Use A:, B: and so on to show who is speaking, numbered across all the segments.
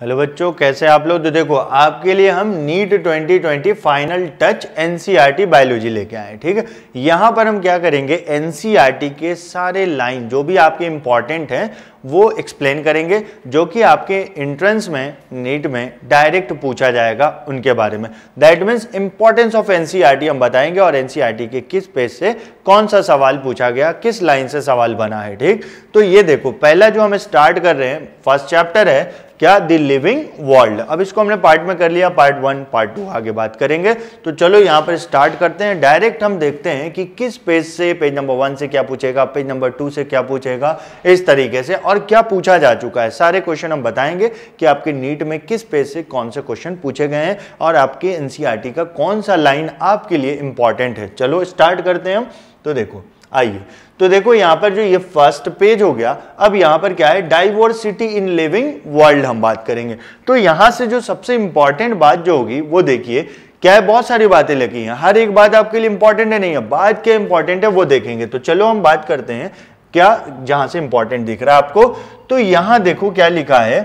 A: Hello बच्चों, कैसे आप लोग? तो देखो, आपके लिए हम NEET 2020 final touch NCERT biology लेके आए ठीक है? यहाँ पर हम क्या करेंगे? एनसीईआरटी के सारे लाइन, जो भी आपके इंपॉर्टेंट हैं, वो एक्सप्लेन करेंगे, जो कि आपके इंट्रेंस में नीट में डायरेक्ट पूछा जाएगा उनके बारे में। That means importance of NCERT हम बताएँगे, और एनसीईआरटी के किस पेज से कौन सा सवाल पूछा गया, किस लाइन से सवाल बना है, ठीक? तो ये देखो, पहला जो हम स्टार्ट कर रहे हैं फ़र्स्ट चैप्टर है क्या द लिविंग वर्ल्ड अब इसको हमने पार्ट में कर लिया पार्ट वन पार्ट टू आगे बात करेंगे। तो चलो यहाँ पर स्टार्ट करते हैं। डायरेक्ट हम देखते हैं कि किस पेज से पेज नंबर वन से क्या पूछेगा पेज नंबर टू से क्या पूछेगा, इस तरीके से। और क्या पूछा जा चुका है? सारे क्वेश्चन हम बताएँगे कि आपके नीट में किस पेज से कौन से क्वेश्चन पूछे गए हैं और आपके एनसीईआरटी का कौन सा लाइन आपके लिए इंपॉर्टेंट है। चलो स्टार्ट करते हैं हम। तो देखो आइए। तो देखो यहाँ पर जो ये फ़र्स्ट पेज हो गया, अब यहाँ पर क्या है? डाइवर्सिटी इन लिविंग वर्ल्ड हम बात करेंगे। तो यहाँ से जो सबसे इंपॉर्टेंट बात जो होगी, वो देखिए, क्या है? बहुत सारी बातें लगी हैं। हर एक बात आपके लिए इंपॉर्टेंट है नहीं? है बात क्या इंपॉर्टेंट है, वो देखेंगे। तो चलो हम बात करते हैं, क्या जहाँ से इंपॉर्टेंट दिख रहा है आपको? तो यहाँ देखो क्या लिखा है?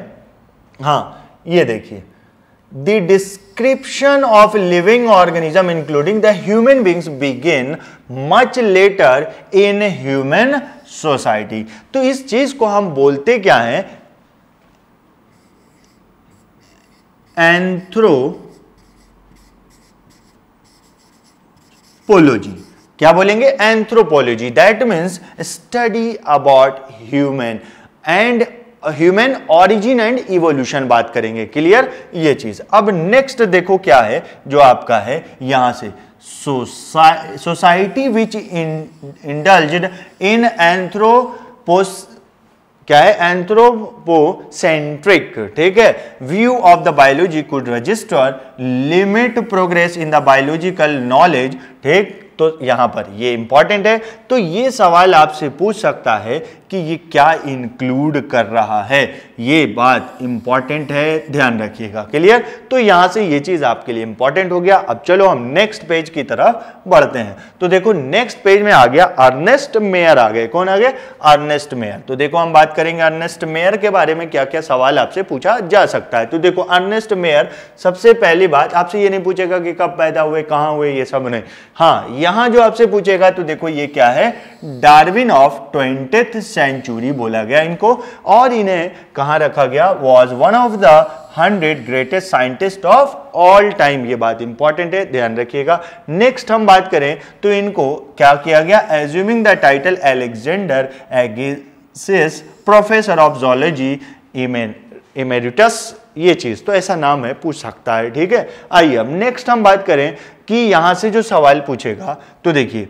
A: हाँ ये देखिए। The description of living organism including the human beings begin much later in human society तो इस चीज़ को हम बोलते क्या है एंथ्रोपोलॉजी क्या बोलेंगे anthropology that means study about human and human origin and evolution बात करेंगे क्लियर ये चीज़। अब नेक्स्ट देखो क्या है, जो आपका है, यहाँ से। Society which indulge in anthropos क्या है? एंथ्रोपोसेंट्रिक ठीक है? View of the biology could register limit progress in the biological knowledge ठीक? तो यहाँ पर ये इंपॉर्टेंट है। तो ये सवाल आपसे पूछ सकता है कि ये क्या इंक्लूड कर रहा है। ये बात इंपॉर्टेंट है, ध्यान रखिएगा। क्लियर तो यहाँ से ये चीज़ आपके लिए इंपॉर्टेंट हो गया। अब चलो हम नेक्स्ट पेज की तरफ़ बढ़ते हैं। तो देखो नेक्स्ट पेज में आ गया अर्नेस्ट मेयर आ गए। कौन आ गए? अर्नेस्ट मेयर तो देखो, हम बात करेंगे अर्नेस्ट मेयर के बारे में क्या क्या सवाल आपसे पूछा जा सकता है। तो देखो अर्नेस्ट मेयर सबसे पहली बात, आपसे ये नहीं पूछेगा कि कब पैदा हुए, कहाँ हुए, ये सब नहीं। हाँ यहाँ जो आपसे पूछेगा तो देखो ये क्या है? डार्विन ऑफ़ ट्वेंटी सेंचुरी बोला गया इनको, और इन्हें कहाँ रखा गया? Was one of the hundred greatest scientist of all time ये बात इंपॉर्टेंट है, ध्यान रखिएगा। नेक्स्ट हम बात करें तो इनको क्या किया गया? Assuming the title Alexander Agassiz professor of zoology emeritus ये चीज़। तो ऐसा नाम है, पूछ सकता है, ठीक है? आइए, अब नेक्स्ट हम बात करें कि यहाँ से जो सवाल पूछेगा तो देखिए,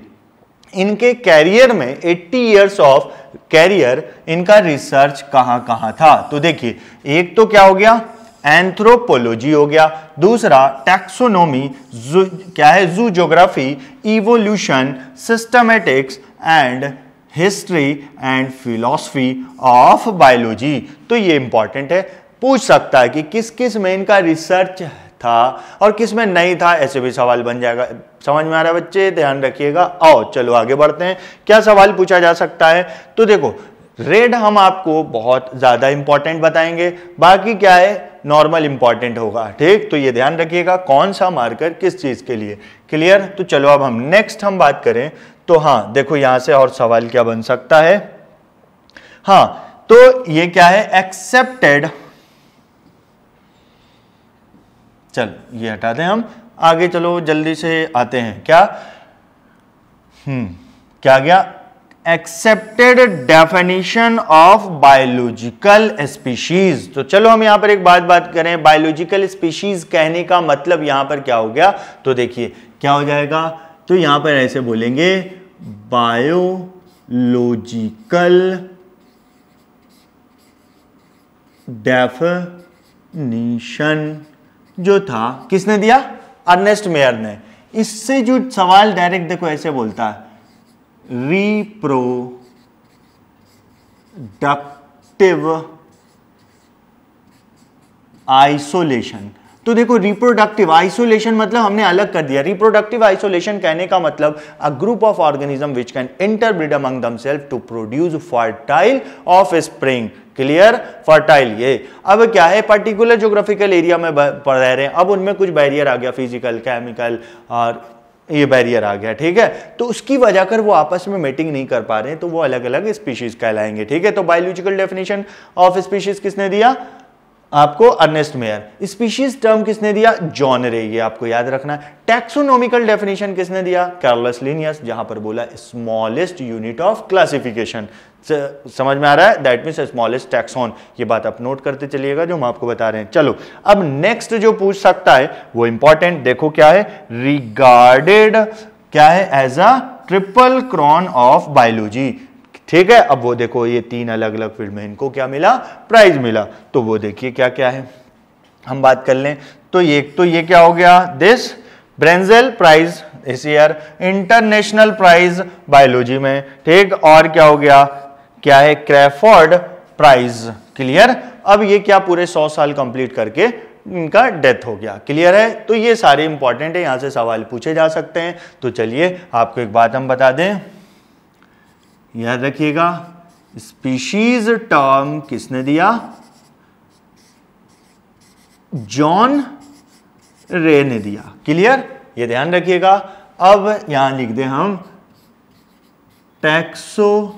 A: इनके कैरियर में 80 इयर्स ऑफ़ कैरियर इनका रिसर्च कहाँ कहाँ था? तो देखिए, एक तो क्या हो गया? एंथ्रोपोलॉजी हो गया। दूसरा टैक्सोनोमी क्या है? Zoogeography evolution systematics and history and philosophy of biology तो ये इंपॉर्टेंट है। पूछ सकता है कि किस किसमें इनका रिसर्च था और किसमें नहीं था, ऐसे भी सवाल बन जाएगा। समझ में आ रहा है बच्चे? ध्यान रखिएगा। आओ, चलो आगे बढ़ते हैं। क्या सवाल पूछा जा सकता है? तो देखो, रेड हम आपको बहुत ज़्यादा इंपॉर्टेंट बताएँगे। बाकी क्या है? नॉर्मल इंपॉर्टेंट होगा। ठीक? तो ये ध्यान रखिएगा, कौन सा मार्कर किस चीज़ के लिए? क्लियर तो चलो अब हम नेक्स्ट हम बात करें। तो हाँ देखो यहाँ से और सवाल क्या बन सकता है? हाँ तो ये क्या है? एक्सेप्टेड चल, ये हटा दें हम। आगे चलो, जल्दी से आते हैं। क्या? हम्म क्या गया? Accepted definition of biological species तो चलो हम यहाँ पर एक बात बात करें। बायोलॉजिकल स्पीशीज कहने का मतलब यहाँ पर क्या हो गया? तो देखिए, क्या हो जाएगा? तो यहाँ पर ऐसे बोलेंगे बायोलॉजिकल डेफिनेशन जो था, किसने दिया? अर्नेस्ट मेयर ने। इससे जो सवाल डायरेक्ट देखो, ऐसे बोलता है, रिप्रोडक्टिव आइसोलेशन। तो देखो रिप्रोडक्टिव आइसोलेशन मतलब हमने अलग कर दिया। रिप्रोडक्टिव आइसोलेशन कहने का मतलब a group of organism which can interbreed among themselves to produce fertile offspring clear fertile ये। अब क्या है? पर्टिकुलर जोग्राफिकल एरिया में पढ़ रहे हैं। अब उनमें कुछ बैरियर आ गया फ़िज़िकल केमिकल और ये बैरियर आ गया, ठीक है? तो उसकी वजह कर वो आपस में मेटिंग नहीं कर पा रहे हैं तो वो अलग अलग स्पीशीज कहलाएँगे, ठीक है? तो बायोलॉजिकल डेफिनेशन ऑफ़ स्पीशीज किसने दिया? आपको अर्नेस्ट मेयर। स्पीशीज टर्म किसने दिया? जॉन रे ये आपको याद रखना है। टैक्सोनॉमिकल डेफिनेशन किसने दिया? कार्लस लिनियस जहाँ पर बोला स्मॉलेस्ट यूनिट ऑफ़ क्लासिफिकेशन समझ में आ रहा है? दैट मीन स्मॉलेस्ट टैक्सॉन ये बात आप नोट करते चलिएगा जो हम आपको बता रहे हैं। चलो, अब नेक्स्ट जो पूछ सकता है, वो इंपॉर्टेंट देखो क्या है। रिगार्डेड क्या है? As a triple crown of biology ठीक है, अब वो देखो ये तीन अलग अलग फ़ील्ड में इनको क्या मिला? प्राइज मिला। तो वो देखिए क्या क्या है। हम बात कर लें। तो ये तो ये क्या हो गया? This ब्रेंजेल prize is year international prize biology में। ठीक, और क्या हो गया? क्या है? क्रैफोर्ड प्राइज क्लियर अब ये क्या पूरे सौ साल कंप्लीट करके इनका डेथ हो गया। क्लियर है? तो ये सारे इंपॉर्टेंट है, यहाँ से सवाल पूछे जा सकते हैं। तो चलिए, आपको एक बात हम बता दें। याद रखिएगा स्पीशीज टर्म किसने दिया? जॉन रे ने दिया। क्लियर ये ध्यान रखिएगा। अब यहाँ लिख दें हम taxonomical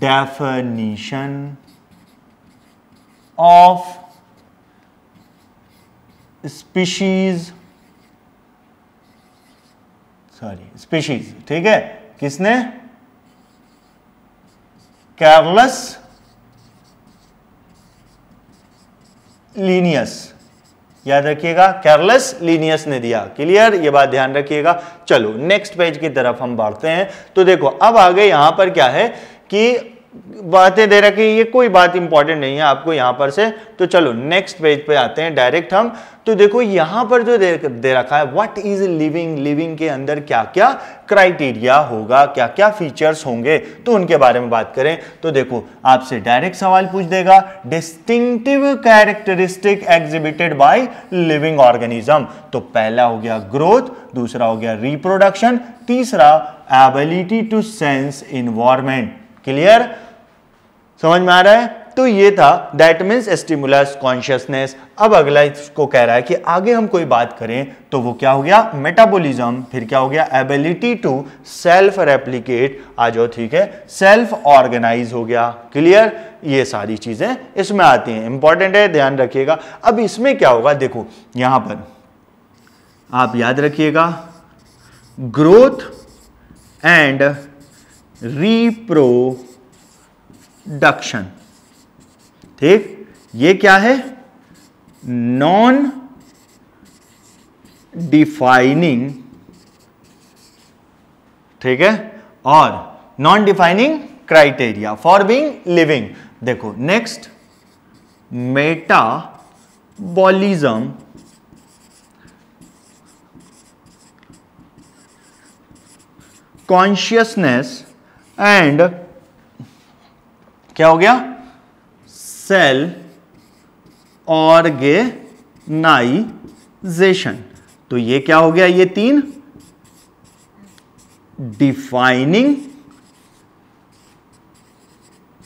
A: definition of species sorry species ठीक है? किसने? कैरलस लीनियस याद रखिएगा कैरलस लीनियस ने दिया। क्लियर ये बात ध्यान रखिएगा। चलो नेक्स्ट पेज की तरफ़ हम बढ़ते हैं। तो देखो, अब आगे यहाँ पर क्या है कि बातें दे रखी ये कोई बात इंपॉर्टेंट नहीं है आपको यहाँ पर से। तो चलो नेक्स्ट पेज पे आते हैं डायरेक्ट हम। तो देखो यहाँ पर जो दे, रखा है व्हाट इज़ लिविंग लिविंग के अंदर क्या क्या क्राइटेरिया होगा क्या क्या फीचर्स होंगे? तो उनके बारे में बात करें। तो देखो आपसे डायरेक्ट सवाल पूछ देगा distinctive characteristic exhibited by living organism तो पहला हो गया ग्रोथ दूसरा हो गया रिप्रोडक्शन तीसरा ability to sense environment clear समझ में आ रहा है? तो ये था दैट मीन्स स्टिमुलस कॉन्शियसनेस अब अगला इसको कह रहा है कि आगे हम कोई बात करें तो वो क्या हो गया? मेटाबॉलिज्म फिर क्या हो गया? एबिलिटी टू सेल्फ रेप्लीकेट आ जाओ, ठीक है? सेल्फ ऑर्गेनाइज हो गया. क्लियर ये सारी चीज़ें इसमें आती हैं. इंपॉर्टेंट है, ध्यान रखिएगा. अब इसमें क्या होगा? देखो, यहाँ पर आप याद रखिएगा. ग्रोथ एंड रिप्रोडक्शन ठीक? ये क्या है? नॉन डिफाइनिंग ठीक है? और non defining criteria for being living देखो नेक्स्ट मेटाबॉलिज्म कॉन्शियसनेस एंड क्या हो गया? Cell organisation. तो ये क्या हो गया, ये तीन? Defining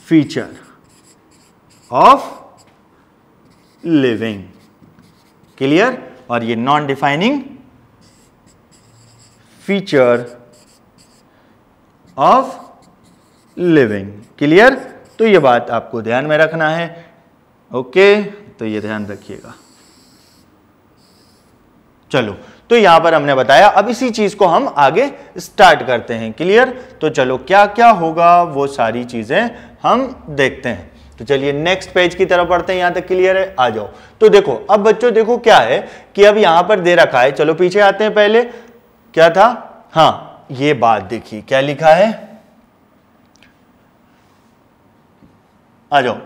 A: feature of living clear और ये non defining feature of living clear तो ये बात आपको ध्यान में रखना है। ओके? तो ये ध्यान रखिएगा। चलो तो यहाँ पर हमने बताया, अब इसी चीज़ को हम आगे स्टार्ट करते हैं। क्लियर तो चलो क्या क्या होगा वो सारी चीज़ें हम देखते हैं। तो चलिए नेक्स्ट पेज की तरफ़ पढ़ते हैं, यहाँ तक क्लियर है। आ जाओ। तो देखो, अब बच्चों, देखो क्या है कि अब यहाँ पर दे रखा है। चलो, पीछे आते हैं पहले। क्या था? हाँ ये बात देखिए क्या लिखा है? आ जाओ।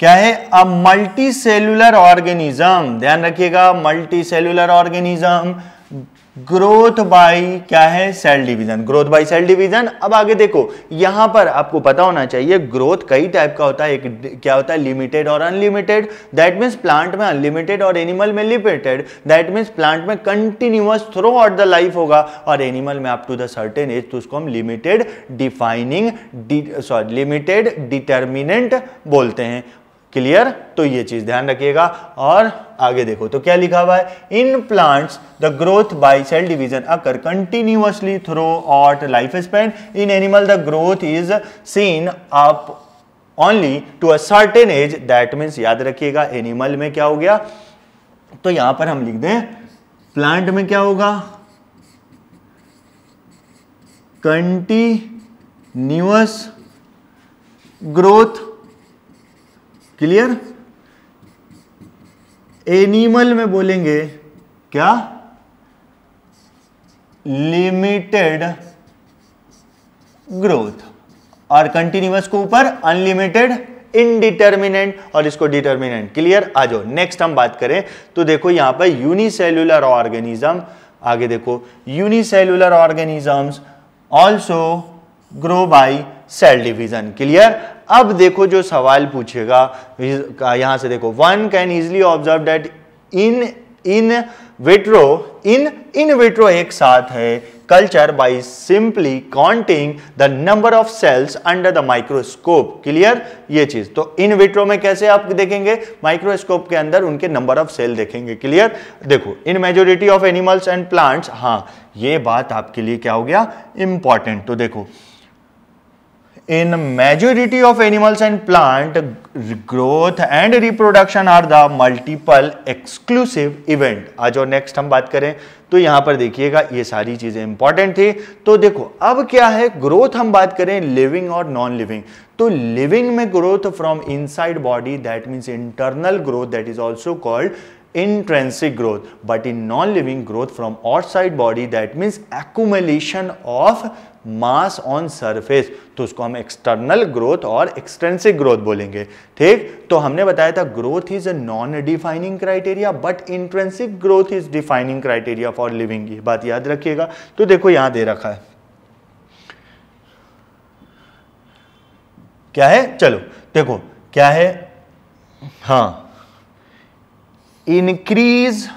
A: क्या है? अ मल्टी सेलुलर ऑर्गेनिज्म ध्यान रखिएगा multi cellular organism growth by क्या है? Cell division. Growth by cell division. अब आगे देखो, यहाँ पर आपको पता होना चाहिए, ग्रोथ कई टाइप का होता है। एक क्या होता है? लिमिटेड और अनलिमिटेड। दैट मीन्स प्लांट में अनलिमिटेड और एनिमल में लिमिटेड दैट मीन्स प्लांट में continuous throughout the life होगा। और एनिमल में up to the certain age तो उसको हम limited defining sorry limited determinant बोलते हैं। क्लियर? तो ये चीज़ ध्यान रखिएगा। और आगे देखो तो क्या लिखा हुआ है? In plants the growth by cell division occur continuously throughout life span in animal the growth is seen up only to a certain age that means याद रखिएगा एनिमल में क्या हो गया? तो यहाँ पर हम लिख दें प्लांट में क्या होगा? कंटिन्यूअस ग्रोथ क्लियर एनिमल में बोलेंगे क्या? लिमिटेड ग्रोथ और कंटिन्यूस को ऊपर अनलिमिटेड इनडिटर्मिनेंट और इसको डिटर्मिनेंट क्लियर आ जाओ नेक्स्ट हम बात करें। तो देखो यहाँ पर यूनिसेल्युलर ऑर्गेनिज्म आगे देखो। Unicellular organisms also grow by cell division clear अब देखो जो सवाल पूछेगा यहाँ से देखो one can easily observe that in in vitro in in vitro एक साथ है। Culture by simply counting the number of cells under the microscope clear ये चीज़। तो इन विट्रो में कैसे आप देखेंगे? माइक्रोस्कोप के अंदर उनके नंबर ऑफ़ सेल देखेंगे। क्लियर देखो in majority of animals and plants हाँ ये बात आपके लिए क्या हो गया? इंपॉर्टेंट तो देखो in majority of animals and plant growth and reproduction are the multiple exclusive event आज और नेक्स्ट हम बात करें तो यहाँ पर देखिएगा, ये सारी चीज़ें इंपॉर्टेंट थी। तो देखो, अब क्या है ग्रोथ हम बात करें लिविंग और नॉन लिविंग तो लिविंग में growth from inside body that means internal growth that is also called intrinsic growth but in non living growth from outside body that means accumulation of mass on surface तो उसको हम external growth और extensive growth बोलेंगे। ठीक? तो हमने बताया था growth is a non defining criteria but intrinsic growth is defining criteria for living ये बात याद रखिएगा। तो देखो यहाँ दे रखा है। क्या है? चलो, देखो, क्या है? हाँ। Increase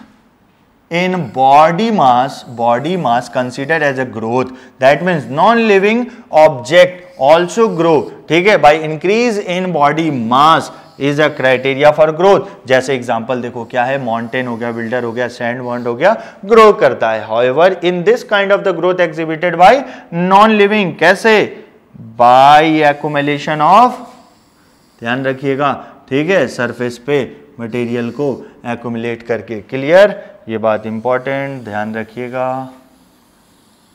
A: in body mass body mass considered as a growth. That means non living object also grow. ठीक है? By increase in body mass is a criteria for growth जैसे एग्ज़ाम्पल देखो, क्या है? माउंटेन हो गया बिल्डर हो गया सैंड वॉन्ड हो गया ग्रो करता है. However in this kind of the growth exhibited by non living कैसे? बाय एक्यूमुलेशन ऑफ़ ध्यान रखिएगा, ठीक है? सरफेस पे. मटेरियल को एक्यूमुलेट करके क्लियर ये बात इंपॉर्टेंट ध्यान रखिएगा।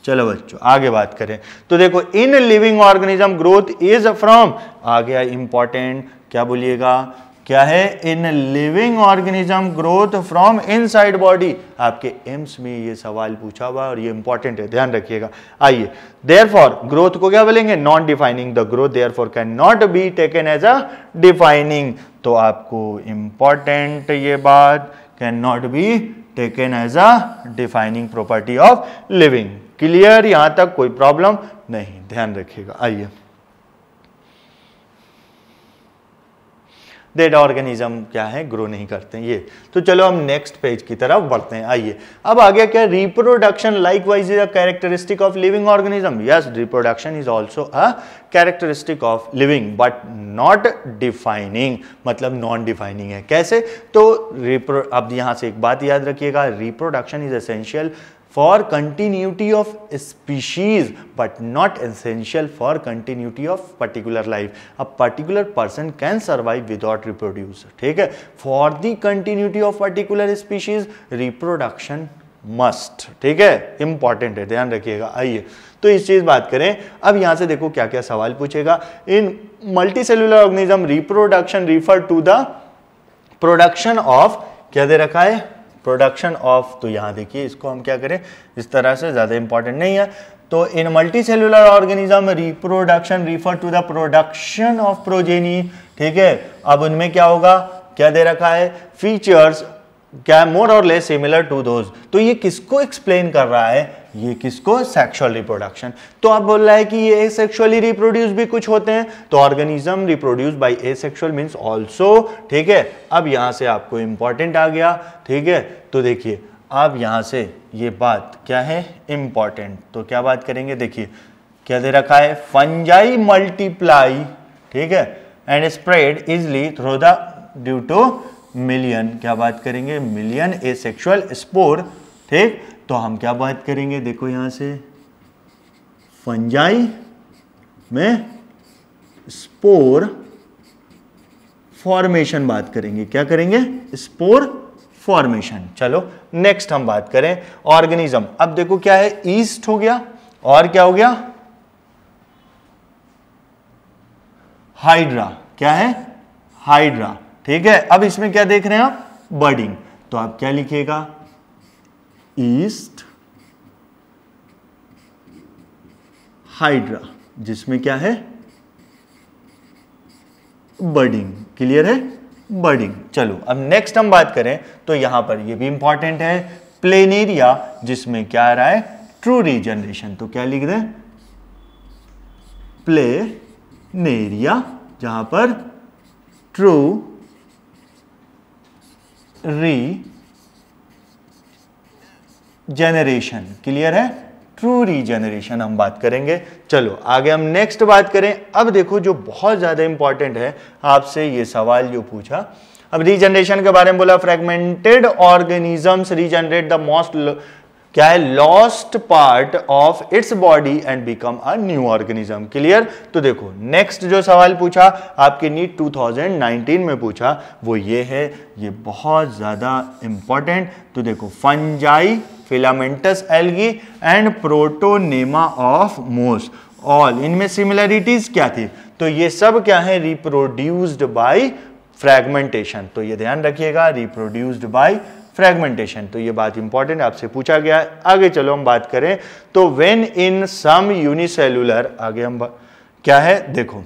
A: चलो बच्चों, आगे बात करें। तो देखो in living organism growth is from आ गया इंपॉर्टेंट क्या बोलिएगा? क्या है? In living organism growth from inside body आपके एम्स में ये सवाल पूछा हुआ और ये इंपॉर्टेंट है, ध्यान रखिएगा। आइए देयर फॉर ग्रोथ को क्या बोलेंगे? Non defining the growth therefore can not be taken as a defining तो आपको इंपॉर्टेंट ये बात can not be taken as a defining property of living clear यहाँ तक कोई प्रॉब्लम नहीं. ध्यान रखिएगा. आइए. डेड ऑर्गेनिज्म क्या है? ग्रो नहीं करते ये। तो चलो हम नेक्स्ट पेज की तरफ़ बढ़ते हैं, आइए। अब आ गया क्या? Reproduction likewise is a characteristic of living organism yes reproduction is also a characteristic of living but not defining मतलब नॉन डिफाइनिंग है। कैसे? तो रिप्रो अब यहाँ से एक बात याद रखिएगा। Reproduction is essential for continuity of species but not essential for continuity of particular life a particular person can survive without reproduce ठीक है? For the continuity of particular species reproduction must ठीक है? इंपॉर्टेंट है, ध्यान रखिएगा। आइए तो इस चीज़ बात करें। अब यहाँ से देखो क्या क्या सवाल पूछेगा। In multi cellular organism reproduction refer to the production of क्या दे रखा है? प्रोडक्शन ऑफ़ तो यहाँ देखिए इसको हम क्या करें? इस तरह से ज़्यादा इंपॉर्टेंट नहीं है। तो in multi cellular organism reproduction refer to the production of progeny ठीक है? अब उनमें क्या होगा? क्या दे रखा है? फीचर्स क्या मोर और लेस सिमिलर टू दोज तो ये किसको एक्सप्लेन कर रहा है? ये किसको सेक्सुअल रिप्रोडक्शन तो आप बोल रहा है कि ये सेक्सुअली रिप्रोड्यूस भी कुछ होते हैं? तो organism reproduce by asexual means also ठीक है? अब यहाँ से आपको इंपॉर्टेंट आ गया, ठीक है? तो देखिए, अब यहाँ से ये बात क्या है? इंपॉर्टेंट तो क्या बात करेंगे? देखिए, क्या दे रखा है? फंजाई मल्टीप्लाई ठीक है? And spread easily through the due to million क्या बात करेंगे? मिलियन ए सेक्शुअल स्पोर ठीक? तो हम क्या बात करेंगे? देखो यहाँ से। फंजाई में स्पोर फॉर्मेशन बात करेंगे। क्या करेंगे? स्पोर फॉर्मेशन चलो नेक्स्ट हम बात करें। ऑर्गेनिज्म अब देखो क्या है? ईस्ट हो गया। और क्या हो गया? हाइड्रा क्या है? हाइड्रा ठीक है? अब इसमें क्या देख रहे हैं आप? बर्डिंग तो आप क्या लिखिएगा? ईस्ट हाइड्रा जिसमें क्या है? बर्डिंग क्लियर है? बर्डिंग चलो, अब नेक्स्ट हम बात करें तो यहाँ पर ये भी इंपॉर्टेंट है। प्लेन एरिया जिसमें क्या आ रहा है? ट्रू रीजनरेशन तो क्या लिख दें प्लेनेरिया जहाँ पर ट्रू री जेनरेशन क्लियर है? ट्रू रीजेनरेशन हम बात करेंगे। चलो, आगे हम नेक्स्ट बात करें। अब देखो जो बहुत ज़्यादा इंपॉर्टेंट है, आपसे ये सवाल जो पूछा। अब रीजनरेशन के बारे में बोला fragmented organisms regenerate the most क्या है? Lost part of its body and become a new organism clear तो देखो नेक्स्ट जो सवाल पूछा, आपके नीट 2019 में पूछा, वो ये है, ये बहुत ज़्यादा इंपॉर्टेंट तो देखो fungi filamentous algae and protonema of moss all इनमें सिमिलरिटीज क्या थी? तो ये सब क्या है? रिप्रोड्यूस्ड बाय फ्रेगमेंटेशन तो ये ध्यान रखिएगा रिप्रोड्यूस्ड बाय फ्रेगमेंटेशन तो ये बात इंपॉर्टेंट आपसे पूछा गया है। आगे चलो, हम बात करें। तो वेन इन सम यूनिसेलुलर आगे हम क्या है? देखो।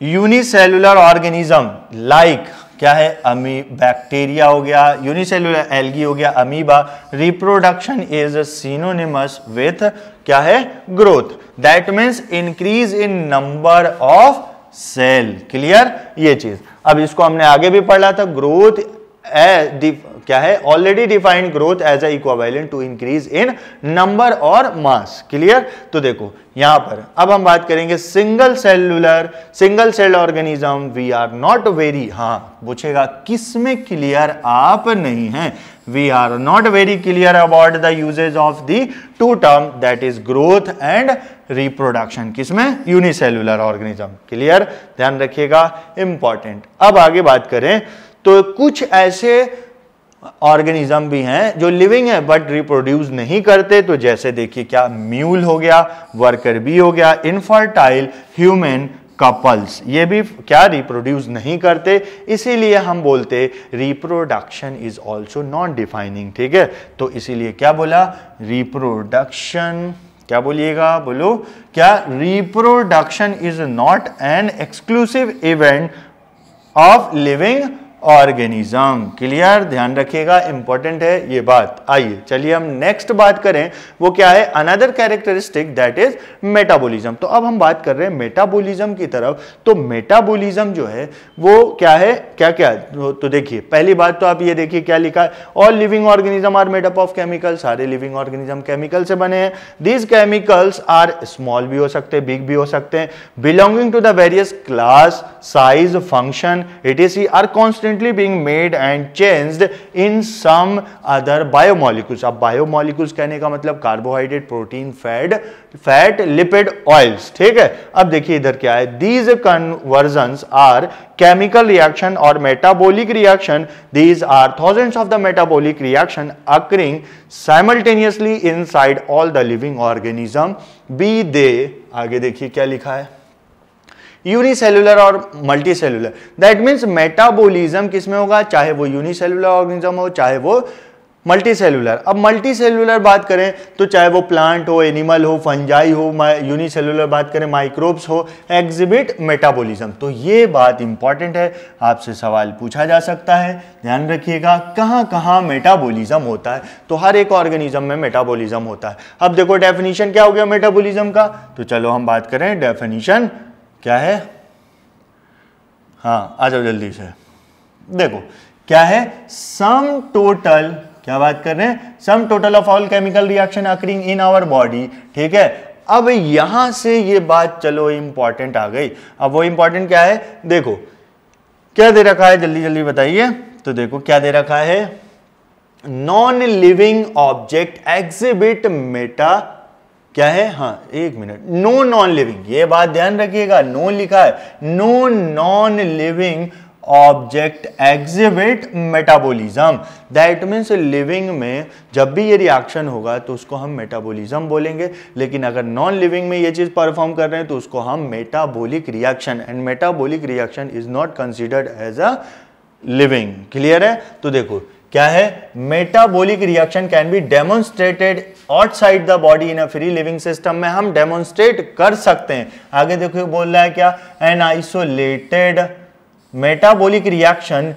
A: यूनिसेलुलर ऑर्गेनिज्म लाइक क्या है? अमी बैक्टीरिया हो गया यूनिसेलुलर एल्गी हो गया amoeba reproduction is synonymous with क्या है? Growth that means increase in number of cell clear ये चीज़। अब इसको हमने आगे भी पढ़ा था ग्रोथ क्या है? Already defined growth as equivalent to increase in number और मास क्लियर तो देखो, यहाँ पर, अब हम बात करेंगे single cellular single cell organism we are not very हाँ, पूछेगा किसमें क्लियर आप नहीं हैं? We are not very clear about the usages of the two term that is growth and reproduction किसमें यूनिसेलुलर ऑर्गेनिज्म क्लियर ध्यान रखिएगा इंपॉर्टेंट अब आगे बात करें तो कुछ ऐसे ऑर्गेनिज्म भी हैं जो लिविंग है बट रिप्रोड्यूस नहीं करते। तो जैसे देखिए क्या म्यूल हो गया वर्कर भी हो गया इनफर्टाइल ह्यूमन कपल्स ये भी क्या रिप्रोड्यूस नहीं करते, इसीलिए हम बोलते reproduction is also not defining ठीक है? तो इसीलिए क्या बोला? रिप्रोडक्शन क्या बोलिएगा? बोलो, क्या reproduction is not an exclusive event of living organism. Clear? ध्यान रखिएगा इंपॉर्टेंट है ये बात। आइए, चलिए हम नेक्स्ट बात करें। वो क्या है? Another characteristic that is metabolism तो अब हम बात कर रहे हैं मेटाबॉलिज्म की तरफ़। तो मेटाबॉलिज्म जो है, वो क्या है? क्या क्या तो देखिए, पहली बात तो आप ये देखिए क्या लिखा है। All living organism are made up of chemical सारे लिविंग ऑर्गेनिज्म केमिकल से बने हैं। दीज केमिकल्स आर स्मॉल भी हो सकते हैं बिग भी हो सकते हैं। Belonging to the various class size function it is are constant constantly being made and changed in some other biomolecules अब बायोमोलिक्यूल्स कहने का मतलब carbohydrate protein fat fat lipid oils ठीक है? अब देखिए इधर क्या है। These conversion are chemical reaction और metabolic reaction these are thousands of the metabolic reaction occurring simultaneously inside all the living organism be they आगे देखिए क्या लिखा है? यूनिसेलुलर और multi cellular that means metabolism किसमें होगा? चाहे वो यूनिसेलुलर ऑर्गेनिज्म हो, चाहे वो मल्टी सेलुलर अब मल्टी सेलुलर बात करें तो चाहे वो प्लांट हो एनिमल हो फंजाई हो यूनिसेलुलर बात करें माइक्रोब्स हो एग्जिबिट मेटाबॉलिज्म तो ये बात इंपॉर्टेंट है, आपसे सवाल पूछा जा सकता है। ध्यान रखिएगा, कहाँ कहाँ मेटाबॉलिज्म होता है? तो हर एक ऑर्गेनिज्म में मेटाबॉलिज्म होता है। अब देखो डेफिनेशन क्या हो गया मेटाबॉलिज्म का? तो चलो हम बात करें डेफिनेशन क्या है? हाँ आ जाओ जल्दी से। देखो, क्या है? सम टोटल क्या बात कर रहे हैं? Sum total of all chemical reaction occurring in our body ठीक है? अब यहाँ से ये बात चलो इंपॉर्टेंट आ गई। अब वो इंपॉर्टेंट क्या है? देखो, क्या दे रखा है? जल्दी जल्दी बताइए। तो देखो, क्या दे रखा है? Non living object exhibit meta क्या है? हाँ एक मिनट। नो नॉन लिविंग ये बात ध्यान रखिएगा। नो लिखा है। No non living object exhibit metabolism that means living में जब भी ये रिएक्शन होगा तो उसको हम मेटाबोलिज्म बोलेंगे। लेकिन अगर नॉन लिविंग में ये चीज़ परफॉर्म कर रहे हैं तो उसको हम metabolic reaction and metabolic reaction is not considered as a living clear है? तो देखो क्या है? Metabolic reaction can be demonstrated outside the body in a free living system में हम डेमोन्स्ट्रेट कर सकते हैं। आगे देखो, बोल रहा है क्या? An isolated metabolic reaction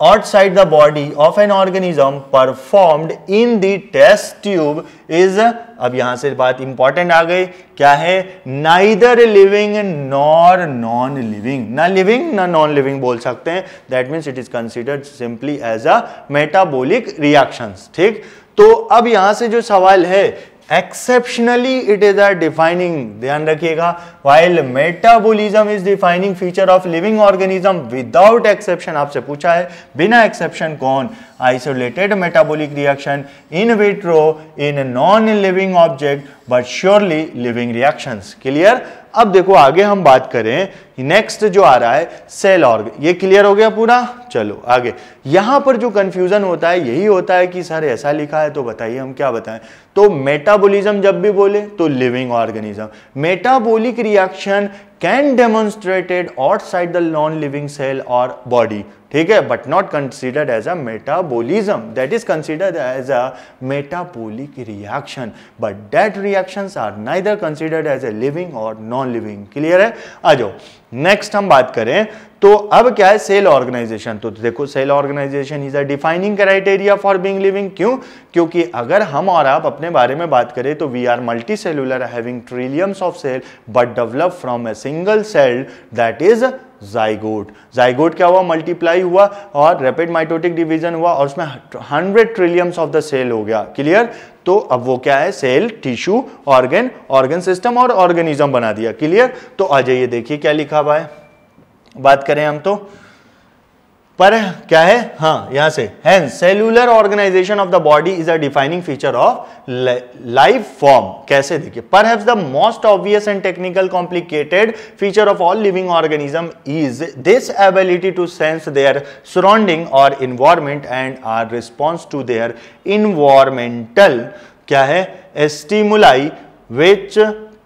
A: outside the body of an organism performed in the test tube is, अब यहाँ से बात इंपॉर्टेंट आ गई, क्या है? Neither living nor non living ना लिविंग ना नॉन लिविंग बोल सकते हैं। That means it is considered simply as a metabolic reactions ठीक? तो अब यहाँ से जो सवाल है exceptionally it is a defining ध्यान रखिएगा while metabolism is defining feature of living organism without exception आपसे पूछा है, बिना एक्सेप्शन कौन? Isolated metabolic reaction in vitro in non living object but surely living reactions clear अब देखो, आगे हम बात करें नेक्स्ट जो आ रहा है सेल ऑर्ग ये क्लियर हो गया पूरा? चलो, आगे। यहाँ पर जो कंफ्यूजन होता है, यही होता है कि सर ऐसा लिखा है तो बताइए हम क्या बताएँ? तो मेटाबॉलिज्म जब भी बोले तो living organism metabolic reaction can demonstrated outside the non living cell और बॉडी ठीक है? But not considered as a metabolism that is considered as a metabolic reaction but that reactions are neither considered as a living और non living clear है? आ जाओ। Next हम बात करें तो अब क्या है सेल ऑर्गेनाइजेशन तो देखो cell organisation is a defining criteria for being living क्यों? क्योंकि अगर हम और आप अपने बारे में बात करें तो we are multi cellular having trillions of cell but develop from a single cell that is zygote zygote क्या हुआ? मल्टीप्लाई हुआ और रैपिड माइटोटिक डिवीज़न हुआ और उसमें hundred trillions of the cell हो गया. क्लियर तो अब वो क्या है? Cell, tissue, organ organ system और ऑर्गेनिज्म बना दिया। क्लियर? तो आ जाइए, देखिए क्या लिखा हुआ है। बात करें हम तो। पर क्या है? हाँ यहाँ से। Hence cellular organisation of the body is a defining feature of life form कैसे? देखिए पर have the most obvious and technical complicated feature of all living organism is this ability to sense their surrounding और environment and are response to their environmental क्या है? Stimuli which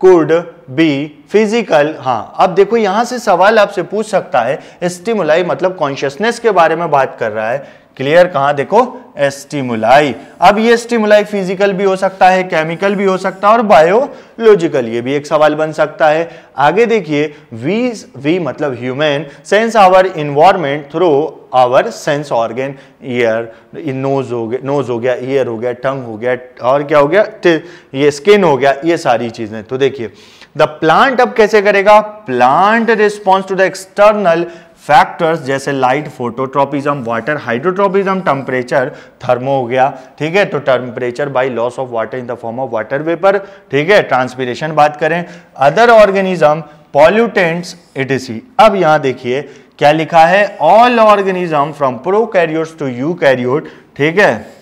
A: could be physical हाँ अब देखो यहाँ से सवाल आपसे पूछ सकता है स्टिमुलाई मतलब कॉन्शियसनेस के बारे में बात कर रहा है क्लियर कहा देखो? स्टिमुलाई अब ये स्टिमुलाई फ़िज़िकल भी हो सकता है केमिकल भी हो सकता है और बायोलॉजिकल ये भी एक सवाल बन सकता है। आगे देखिए वी वी मतलब human sense our environment through our sense organ ear nose हो गया नोज़ हो गया ईयर हो गया टंग हो गया, और क्या हो गया? ये स्किन हो गया, ये सारी चीज़ें। तो देखिए द प्लांट अब कैसे करेगा? Plant response to the external factors जैसे light phototropism water hydrotropism temperature thermo हो गया। ठीक है? तो temperature by loss of water in the form of water vapour ठीक है? ट्रांसपीरेशन बात करें। अदर ऑर्गेनिज्म पॉल्यूटेंट्स इटीसी अब यहाँ देखिए, क्या लिखा है? All organism from prokaryotes to eukaryote ठीक है?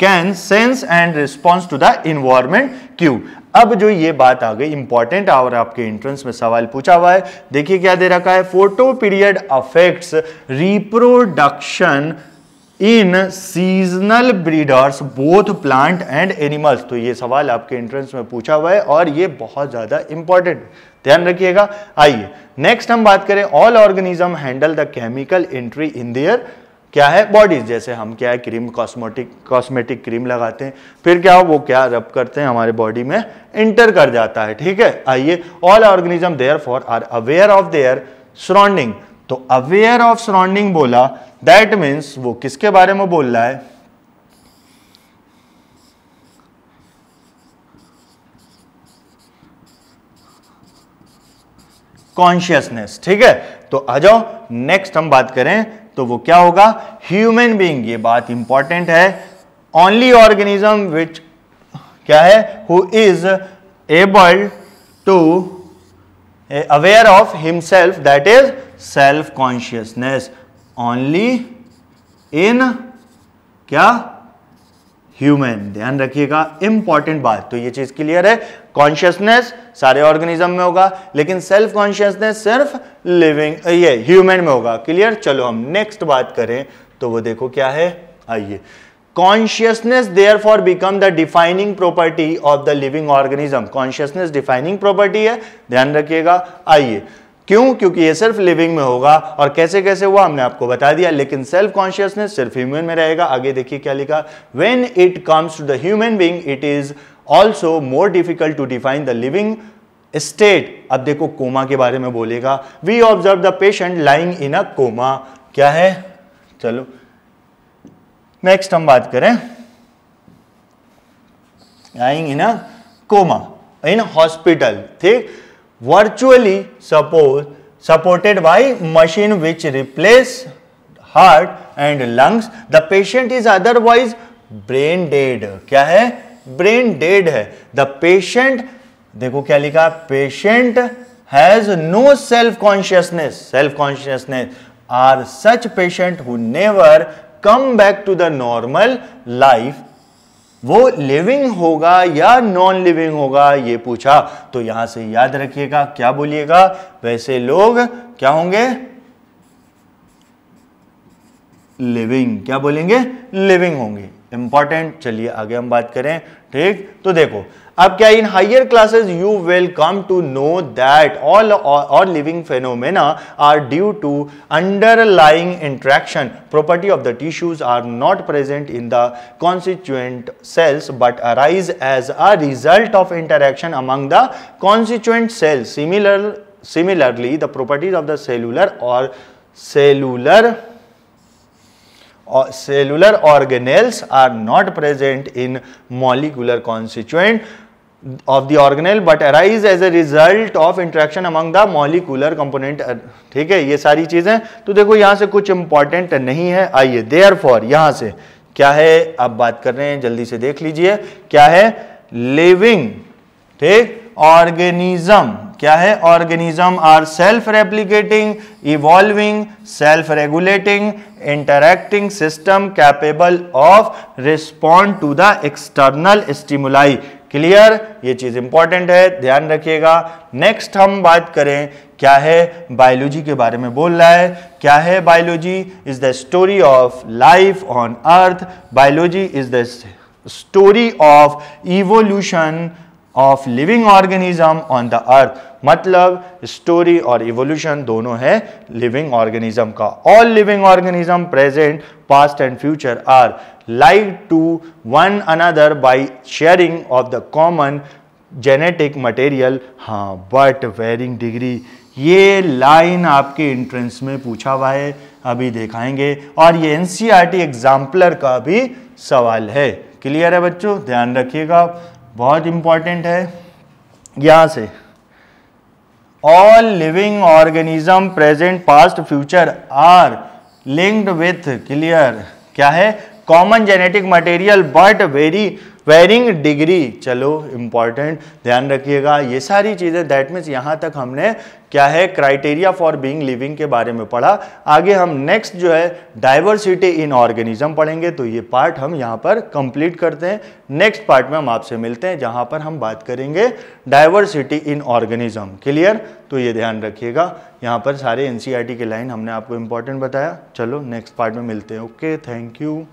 A: Can sense and response to the environment cue अब जो ये बात आ गई इंपॉर्टेंट और आपके एंट्रेंस में सवाल पूछा हुआ है। देखिए क्या दे रखा है? Photoperiod affects reproduction in seasonal breeders both plant and animals तो ये सवाल आपके एंट्रेंस में पूछा हुआ है और ये बहुत ज़्यादा इंपॉर्टेंट ध्यान रखिएगा। आइए नेक्स्ट हम बात करें all organism handle the chemical entry in their क्या है? बॉडीज जैसे हम क्या है क्रीम कॉस्मेटिक कॉस्मेटिक क्रीम लगाते हैं, फिर क्या वो क्या रब करते हैं हमारे बॉडी में? इंटर कर जाता है, ठीक है? आइए all organism therefore are aware of their surrounding तो अवेयर ऑफ़ सराउंडिंग बोला दैट मीन्स वो किसके बारे में बोल रहा है? कॉन्शियसनेस ठीक है? तो आ जाओ नेक्स्ट हम बात करें तो वो क्या होगा? ह्यूमन बींग ये बात इंपॉर्टेंट है। ओनली ऑर्गेनिज्म विच क्या है? Who is able to aware of himself that is self consciousness only in क्या? ह्यूमन ध्यान रखिएगा इंपॉर्टेंट बात। तो ये चीज़ क्लियर है। कॉन्शियसनेस सारे ऑर्गेनिज्म में होगा, लेकिन सेल्फ कॉन्शियसनेस सिर्फ़ लिविंग ये ह्यूमन में होगा। क्लियर चलो हम नेक्स्ट बात करें तो वो देखो क्या है। आइए। Consciousness therefore become the defining property of the living organism consciousness defining property है। ध्यान रखिएगा। आइए। क्यों? क्योंकि ये सिर्फ़ लिविंग में होगा और कैसे कैसे हुआ हमने आपको बता दिया, लेकिन सेल्फ कॉन्शियसनेस सिर्फ़ ह्यूमन में रहेगा। आगे देखिए क्या लिखा when it comes to the human being it is also more difficult to define the living state अब देखो कोमा के बारे में बोलेगा। We observe the patient lying in a coma क्या है? चलो नेक्स्ट हम बात करें। Lying in a coma in hospital ठीक? Virtually suppose supported by machine which replace heart and lungs the patient is otherwise brain dead क्या है? Brain dead है. द पेशेंट देखो क्या लिखा patient has no self consciousness self consciousness are such patient who never come back to the normal life वो living होगा या non living होगा? ये पूछा। तो यहाँ से याद रखिएगा, क्या बोलिएगा? वैसे लोग क्या होंगे? लिविंग क्या बोलेंगे? लिविंग होंगे। इंपॉर्टेंट चलिए आगे हम बात करें। ठीक? तो देखो, अब क्या in higher classes you will come to know that all और living phenomena are due to underlying interaction property of the tissues are not present in the constituent cells but arise as a result of interaction among the constituent cells similar similarly the properties of the cellular और cellular cellular organelles are not present in molecular constituent of the organelle but arise as a result of interaction among the molecular component ठीक है ये सारी चीज़ें तो देखो यहाँ से कुछ इंपॉर्टेंट नहीं है आइए देयर फॉर यहाँ से क्या है अब बात कर रहे हैं जल्दी से देख लीजिए क्या है लिविंग ठीक ऑर्गेनिज्म क्या है? Organism are self replicating evolving self regulating interacting system capable of respond to the external stimuli clear ये चीज़ इंपॉर्टेंट है, ध्यान रखिएगा। नेक्स्ट हम बात करें, क्या है बायोलॉजी के बारे में बोल रहा है। क्या है biology is the story of life on earth biology is the story of evolution of living organism on the earth मतलब स्टोरी और इवोल्यूशन दोनों है। लिविंग ऑर्गेनिज्म का। All living organism present past and future are like to one another by sharing of the common genetic material हाँ but varying degree ये line आपके entrance में पूछा हुआ है। अभी दिखाएँगे। और ये एनसीईआरटी एग्जाम्पलर e का भी सवाल है। क्लियर है बच्चों? ध्यान रखिएगा। बहुत इंपॉर्टेंट है। यहाँ से all living organism present past future are linked with clear क्या है? Common genetic material but very varying degree चलो इंपॉर्टेंट ध्यान रखिएगा, ये सारी चीज़ें दैट मीन्स यहाँ तक हमने क्या है क्राइटेरिया फॉर बीइंग लिविंग के बारे में पढ़ा। आगे हम नेक्स्ट जो है डाइवर्सिटी इन ऑर्गेनिज्म पढ़ेंगे तो ये पार्ट हम यहाँ पर कंप्लीट करते हैं। नेक्स्ट पार्ट में हम आपसे मिलते हैं, जहाँ पर हम बात करेंगे डाइवर्सिटी इन ऑर्गेनिज्म क्लियर तो ये ध्यान रखिएगा। यहाँ पर सारे एन के लाइन हमने आपको इंपॉर्टेंट बताया। चलो नेक्स्ट पार्ट में मिलते हैं। Okay thank you